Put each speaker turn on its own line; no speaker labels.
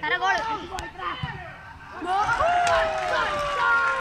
സാറേ. ഗോൾ